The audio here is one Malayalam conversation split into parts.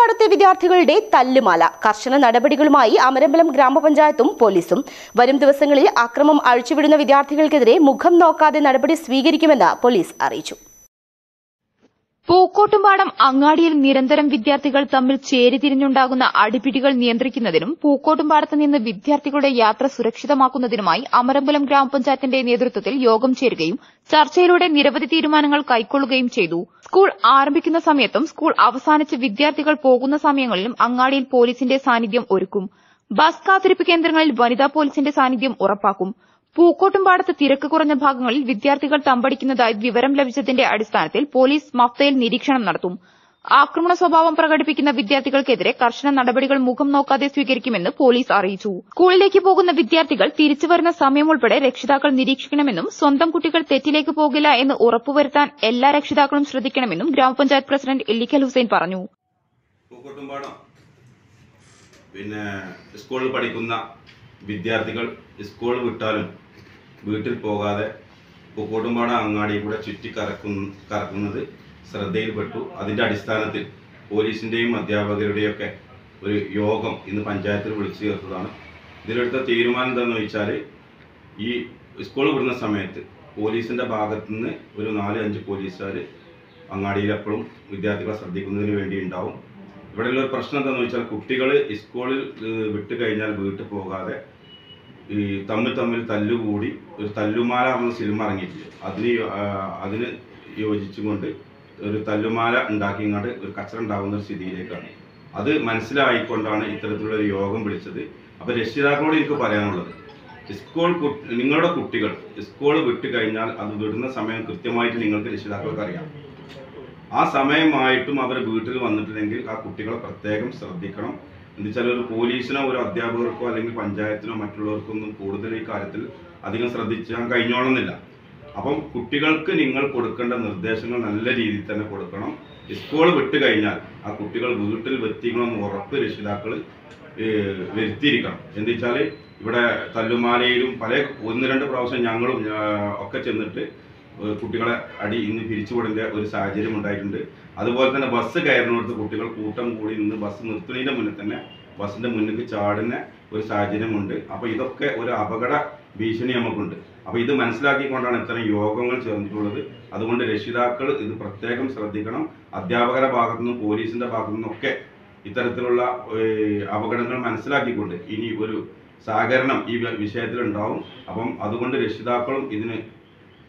പൂക്കോട്ടുംപാടത്തെ വിദ്യാർത്ഥികളുടെ തല്ലുമാല. കർശന നടപടികളുമായി അമരമ്പലം ഗ്രാമപഞ്ചായത്തും പോലീസും. വരും ദിവസങ്ങളിൽ അക്രമം അഴിച്ചുവിടുന്ന വിദ്യാർത്ഥികൾക്കെതിരെ മുഖം നോക്കാതെ നടപടി സ്വീകരിക്കുമെന്ന് പോലീസ് അറിയിച്ചു. പൂക്കോട്ടുംപാടം അങ്ങാടിയിൽ നിരന്തരം വിദ്യാർത്ഥികൾ തമ്മിൽ ചേരിതിരിഞ്ഞുണ്ടാകുന്ന അടിപിടികൾ നിയന്ത്രിക്കുന്നതിനും പൂക്കോട്ടുംപാടത്ത് നിന്ന് വിദ്യാർത്ഥികളുടെ യാത്ര സുരക്ഷിതമാക്കുന്നതിനുമായി അമരമ്പലം ഗ്രാമപഞ്ചായത്തിന്റെ നേതൃത്വത്തിൽ യോഗം ചേരുകയും ചർച്ചയിലൂടെ നിരവധി തീരുമാനങ്ങൾ കൈക്കൊള്ളുകയും ചെയ്തു. സ്കൂൾ ആരംഭിക്കുന്ന സമയത്തും സ്കൂൾ അവസാനിച്ച് വിദ്യാർത്ഥികൾ പോകുന്ന സമയങ്ങളിലും അങ്ങാടിയിൽ പോലീസിന്റെ സാന്നിധ്യം ഒരുക്കും. ബസ് കാത്തിരിപ്പ് കേന്ദ്രങ്ങളിൽ വനിതാ പോലീസിന്റെ സാന്നിധ്യം ഉറപ്പാക്കും. പൂക്കോട്ടുംപാടത്ത് തിരക്ക് കുറഞ്ഞ ഭാഗങ്ങളിൽ വിദ്യാർത്ഥികൾ തമ്പടിക്കുന്നതായി വിവരം ലഭിച്ചതിന്റെ അടിസ്ഥാനത്തിൽ പോലീസ് മഫ്തയിൽ നിരീക്ഷണം നടത്തും. ആക്രമണ സ്വഭാവം പ്രകടിപ്പിക്കുന്ന വിദ്യാർത്ഥികൾക്കെതിരെ കർശന നടപടികൾ മുഖം നോക്കാതെ സ്വീകരിക്കുമെന്ന് പോലീസ് അറിയിച്ചു. സ്കൂളിലേക്ക് പോകുന്ന വിദ്യാർത്ഥികൾ തിരിച്ചു വരുന്ന സമയം ഉൾപ്പെടെ രക്ഷിതാക്കൾ നിരീക്ഷിക്കണമെന്നും സ്വന്തം കുട്ടികൾ തെറ്റിലേക്ക് പോകില്ല എന്ന് ഉറപ്പുവരുത്താൻ എല്ലാ രക്ഷിതാക്കളും ശ്രദ്ധിക്കണമെന്നും ഗ്രാമപഞ്ചായത്ത് പ്രസിഡന്റ് ഇല്ലിക്കൽ ഹുസൈൻ പറഞ്ഞു. പിന്നെ സ്കൂളിൽ പഠിക്കുന്ന വിദ്യാർത്ഥികൾ സ്കൂൾ വിട്ടാലും വീട്ടിൽ പോകാതെ പൂക്കോട്ടുംപാട അങ്ങാടി കൂടെ ചുറ്റി കറക്കുന്ന കറക്കുന്നത് ശ്രദ്ധയിൽപ്പെട്ടു. അതിന്റെ അടിസ്ഥാനത്തിൽ പോലീസിന്റെയും അധ്യാപകരുടെയും ഒക്കെ ഒരു യോഗം ഇന്ന് പഞ്ചായത്തിൽ വിളിച്ചു ചേർത്തതാണ്. ഇതിലെടുത്ത തീരുമാനം എന്താണെന്ന് വെച്ചാൽ ഈ സ്കൂൾ വിടുന്ന സമയത്ത് പോലീസിന്റെ ഭാഗത്ത് നിന്ന് ഒരു നാല് അഞ്ച് പോലീസുകാർ അങ്ങാടിയിൽ എപ്പോഴും വിദ്യാർത്ഥികളെ ശ്രദ്ധിക്കുന്നതിന് വേണ്ടി ഉണ്ടാവും ഇവിടെയുള്ള ഒരു പ്രശ്നം എന്താണെന്ന് വെച്ചാൽ കുട്ടികൾ സ്കൂളിൽ വിട്ട് കഴിഞ്ഞാൽ വീട്ടിൽ പോകാതെ ഈ തമ്മിൽ തമ്മിൽ തല്ലുകൂടി ഒരു തല്ലുമാല എന്ന സിനിമ ഇറങ്ങിയിട്ടില്ല? അതിന് അതിന് യോജിച്ചുകൊണ്ട് ഒരു തല്ലുമാല ഉണ്ടാക്കിങ്ങാണ്ട് ഒരു കച്ചറ ഉണ്ടാകുന്ന ഒരു സ്ഥിതിയിലേക്കാണ്. അത് മനസ്സിലായിക്കൊണ്ടാണ് ഇത്തരത്തിലുള്ള ഒരു യോഗം വിളിച്ചത്. അപ്പോൾ രക്ഷിതാക്കളോട് എനിക്ക് പറയാനുള്ളത് സ്കൂൾ നിങ്ങളുടെ കുട്ടികൾ സ്കൂൾ വിട്ട് കഴിഞ്ഞാൽ അത് വിടുന്ന സമയം കൃത്യമായിട്ട് നിങ്ങൾക്ക് രക്ഷിതാക്കൾക്ക് അറിയാം ആ സമയമായിട്ടും അവർ വീട്ടിൽ വന്നിട്ടുണ്ടെങ്കിൽ ആ കുട്ടികളെ പ്രത്യേകം ശ്രദ്ധിക്കണം. എന്ന് വെച്ചാൽ ഒരു പോലീസിനോ ഒരു അധ്യാപകർക്കോ അല്ലെങ്കിൽ പഞ്ചായത്തിനോ മറ്റുള്ളവർക്കോ ഒന്നും കൂടുതൽ ഈ കാര്യത്തിൽ അധികം ശ്രദ്ധിച്ചാൽ കഴിഞ്ഞോളുന്നില്ല. അപ്പം കുട്ടികൾക്ക് നിങ്ങൾ കൊടുക്കേണ്ട നിർദ്ദേശങ്ങൾ നല്ല രീതിയിൽ തന്നെ കൊടുക്കണം. സ്കൂൾ വിട്ട് കഴിഞ്ഞാൽ ആ കുട്ടികൾ വീട്ടിൽ എത്തിക്കണമെന്ന് ഉറപ്പ് രക്ഷിതാക്കൾ വരുത്തിയിരിക്കണം. എന്ന് വെച്ചാൽ ഇവിടെ തല്ലുമാലയിലും പല ഒന്ന് രണ്ട് പ്രാവശ്യം ഞങ്ങളും ഒക്കെ ചെന്നിട്ട് കുട്ടികളെ അടി ഇന്ന് പിരിച്ചുവിടേണ്ട ഒരു സാഹചര്യം ഉണ്ടായിട്ടുണ്ട്. അതുപോലെ തന്നെ ബസ് കയറുന്നിടത്ത് കുട്ടികൾ കൂട്ടം കൂടി നിന്ന് ബസ് നിർത്തുന്നതിന്റെ മുന്നിൽ തന്നെ ബസ്സിന്റെ മുന്നിൽ ചാടുന്ന ഒരു സാഹചര്യമുണ്ട്. അപ്പോൾ ഇതൊക്കെ ഒരു അപകട ഭീഷണി നമുക്കുണ്ട്. അപ്പൊ ഇത് മനസ്സിലാക്കിക്കൊണ്ടാണ് ഇത്തരം യോഗങ്ങൾ ചേർന്നിട്ടുള്ളത്. അതുകൊണ്ട് രക്ഷിതാക്കൾ ഇത് പ്രത്യേകം ശ്രദ്ധിക്കണം. അധ്യാപകരുടെ ഭാഗത്തു നിന്നും പോലീസിന്റെ ഭാഗത്തു നിന്നൊക്കെ ഇത്തരത്തിലുള്ള അപകടങ്ങൾ മനസ്സിലാക്കിക്കൊണ്ട് ഇനി ഒരു സഹകരണം ഈ വിഷയത്തിൽ ഉണ്ടാവും അപ്പം അതുകൊണ്ട് രക്ഷിതാക്കളും ഇതിന്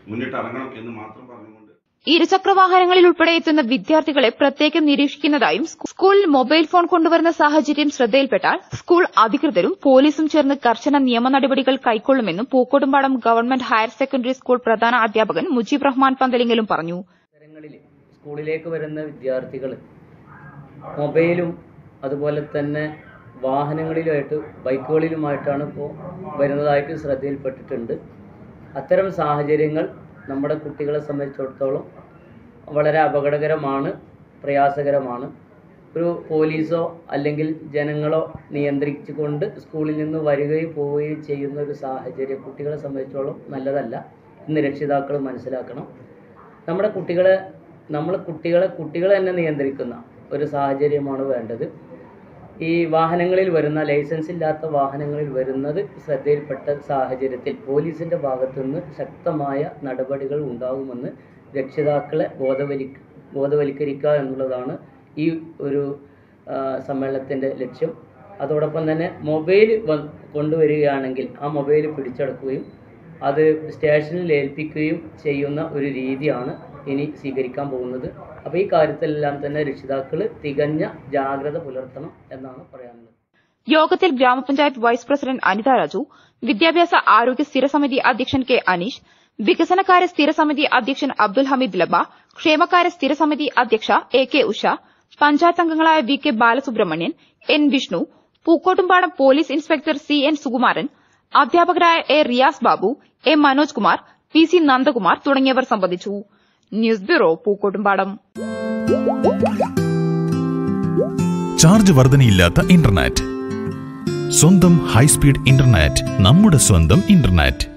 മുന്നിട്ടിറങ്ങണം എന്ന് മാത്രം പറഞ്ഞുകൊണ്ട് ഇരുചക്ര വാഹനങ്ങളിൽ ഉൾപ്പെടെ എത്തുന്ന വിദ്യാർത്ഥികളെ പ്രത്യേകം നിരീക്ഷിക്കുന്നതായും സ്കൂളിൽ മൊബൈൽ ഫോൺ കൊണ്ടുവരുന്ന സാഹചര്യം ശ്രദ്ധയിൽപ്പെട്ടാൽ സ്കൂൾ അധികൃതരും പോലീസും ചേർന്ന് കർശന നിയമ നടപടികൾ കൈക്കൊള്ളുമെന്നും Pookkottumpadam government higher secondary school പ്രധാന അധ്യാപകൻ മുജീബ് റഹ്മാൻ പന്തലിംഗലും പറഞ്ഞു. സ്കൂളിലേക്ക് വരുന്ന വിദ്യാർത്ഥികൾ മൊബൈലും അതുപോലെ തന്നെ വാഹനങ്ങളിലുമായിട്ട് ബൈക്കുകളിലുമായിട്ടാണ് ഇപ്പോൾ വരുന്നതായിട്ട് ശ്രദ്ധയിൽപ്പെട്ടിട്ടുണ്ട്. അത്തരം സാഹചര്യങ്ങൾ നമ്മുടെ കുട്ടികളെ സംബന്ധിച്ചിടത്തോളം വളരെ അപകടകരമാണ് പ്രയാസകരമാണ്. ഒരു പോലീസോ അല്ലെങ്കിൽ ജനങ്ങളോ നിയന്ത്രിച്ചുകൊണ്ട് സ്കൂളിൽ നിന്ന് വരികയും പോവുകയും ചെയ്യുന്ന ഒരു സാഹചര്യം കുട്ടികളെ സംബന്ധിച്ചോളം നല്ലതല്ല. ഇന്ന് രക്ഷിതാക്കൾ മനസ്സിലാക്കണം. നമ്മുടെ കുട്ടികളെ നമ്മൾ കുട്ടികളെ കുട്ടികളെ തന്നെ നിയന്ത്രിക്കുന്ന ഒരു സാഹചര്യമാണ് വേണ്ടത്. ഈ വാഹനങ്ങളിൽ വരുന്ന ലൈസൻസ് ഇല്ലാത്ത വാഹനങ്ങളിൽ വരുന്നത് ശ്രദ്ധയിൽപ്പെട്ട സാഹചര്യത്തിൽ പോലീസിന്റെ ഭാഗത്തുനിന്ന് ശക്തമായ നടപടികൾ ഉണ്ടാകുമെന്ന് രക്ഷിതാക്കളെ ബോധവലി ബോധവൽക്കരിക്കുക എന്നുള്ളതാണ് ഈ ഒരു സമ്മേളനത്തിന്റെ ലക്ഷ്യം. അതോടൊപ്പം തന്നെ മൊബൈൽ കൊണ്ടുവരികയാണെങ്കിൽ ആ മൊബൈൽ പിടിച്ചെടുക്കുകയും അത് സ്റ്റേഷനിൽ ഏൽപ്പിക്കുകയും ചെയ്യുന്ന ഒരു രീതിയാണ് ഇനി സ്വീകരിക്കാൻ പോകുന്നത്. അപ്പോൾ ഈ കാര്യത്തിലെല്ലാം തന്നെ രക്ഷിതാക്കൾ തികഞ്ഞ ജാഗ്രത പുലർത്തണം എന്നാണ് പറയാനുള്ളത്. യോഗത്തിൽ ഗ്രാമപഞ്ചായത്ത് വൈസ് പ്രസിഡന്റ് അനിത രാജു വിദ്യാഭ്യാസ ആരോഗ്യ സ്ഥിരസമിതി അധ്യക്ഷൻ കെ അനീഷ് വികസനകാര്യ സ്ഥിരസമിതി അധ്യക്ഷൻ അബ്ദുൽ ഹമീദ് ലബ ക്ഷേമകാര്യ സ്ഥിരസമിതി അധ്യക്ഷ എ കെ ഉഷ പഞ്ചായത്ത് അംഗങ്ങളായ V K Balasubramanian N Vishnu Pookkottumpadam police inspector C N Sukumaran അധ്യാപകരായ A Riyas Babu A Manoj Kumar P C Nandakumar തുടങ്ങിയവർ സംബന്ധിച്ചു. News bureau Pookkottumpadam. ചാർജ് വർധനയില്ലാത്ത ഇന്റർനെറ്റ്. സ്വന്തം ഹൈസ്പീഡ് ഇന്റർനെറ്റ് നമ്മുടെ സ്വന്തം ഇന്റർനെറ്റ്.